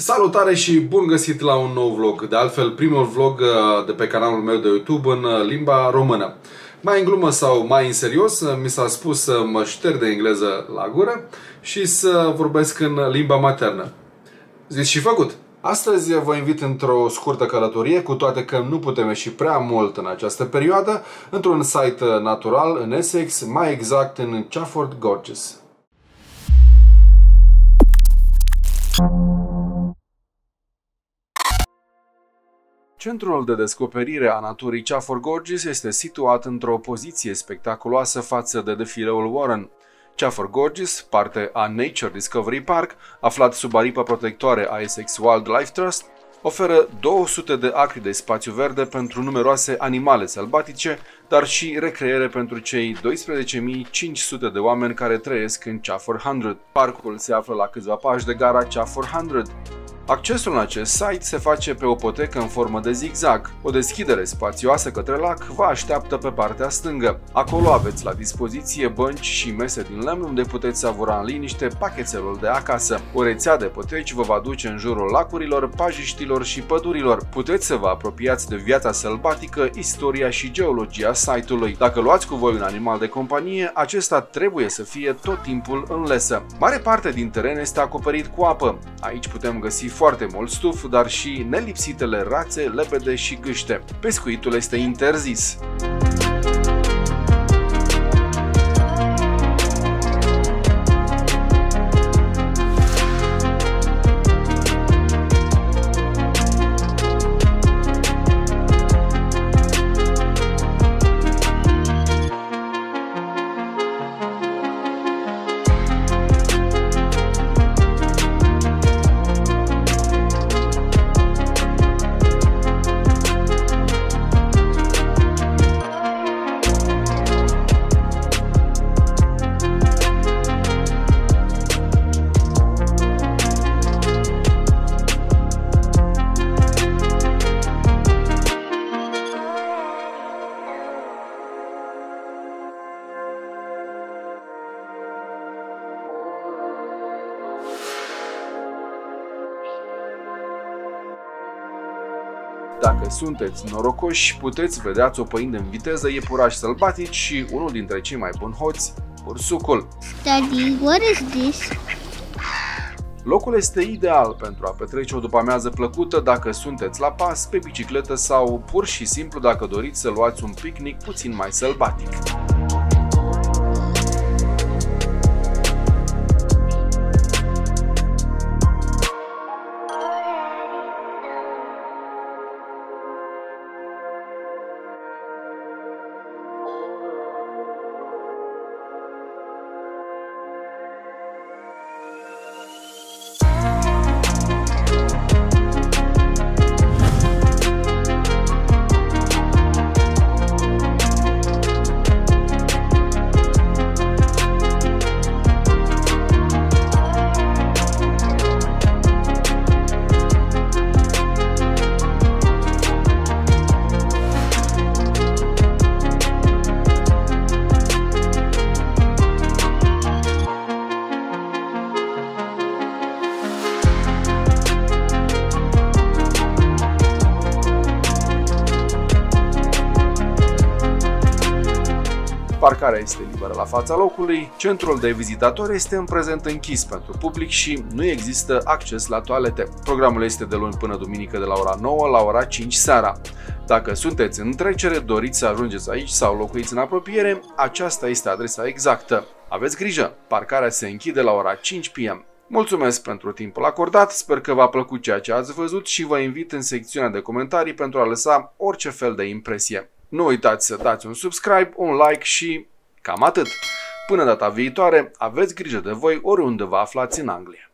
Salutare și bun găsit la un nou vlog. De altfel, primul vlog uh, de pe canalul meu de YouTube în uh, limba română. Mai în glumă sau mai în serios, uh, mi s-a spus să mă șterg de engleză la gură și să vorbesc în limba maternă. Zis și făcut! Astăzi vă invit într-o scurtă călătorie, cu toate că nu putem ieși prea mult în această perioadă, într-un site natural în Essex, mai exact în Chafford Gorges. Centrul de descoperire a naturii Chafford Gorges este situat într-o poziție spectaculoasă față de defileul Warren. Chafford Gorges, parte a Nature Discovery Park, aflat sub aripa protectoare a Essex Wildlife Trust, oferă 200 de acri de spațiu verde pentru numeroase animale sălbatice, dar și recreere pentru cei 12.500 de oameni care trăiesc în Chafford 100. Parcul se află la câțiva pași de gara Chafford 100. Accesul în acest site se face pe o potecă în formă de zigzag. O deschidere spațioasă către lac vă așteaptă pe partea stângă. Acolo aveți la dispoziție bănci și mese din lemn unde puteți savura în liniște pachetelul de acasă. O rețea de poteci vă va duce în jurul lacurilor, pajiștilor și pădurilor. Puteți să vă apropiați de viața sălbatică, istoria și geologia site-ului. Dacă luați cu voi un animal de companie, acesta trebuie să fie tot timpul în lesă. Mare parte din teren este acoperit cu apă. Aici putem găsi foarte mult stuf, dar și nelipsitele rațe, lepede și gâște. Pescuitul este interzis. Sunteți norocoși, puteți vedea țopăind în viteză iepurași sălbatici și unul dintre cei mai buni hoți, ursucul. Daddy, what is this? Locul este ideal pentru a petrece o după-amiază plăcută dacă sunteți la pas, pe bicicletă sau pur și simplu dacă doriți să luați un picnic puțin mai sălbatic. Parcarea este liberă la fața locului, centrul de vizitatori este în prezent închis pentru public și nu există acces la toalete. Programul este de luni până duminică de la ora 9 la ora 5 seara. Dacă sunteți în trecere, doriți să ajungeți aici sau locuiți în apropiere, aceasta este adresa exactă. Aveți grijă, parcarea se închide la ora 5 p.m. Mulțumesc pentru timpul acordat, sper că v-a plăcut ceea ce ați văzut și vă invit în secțiunea de comentarii pentru a lăsa orice fel de impresie. Nu uitați să dați un subscribe, un like și cam atât. Până data viitoare, aveți grijă de voi oriunde vă aflați în Anglia.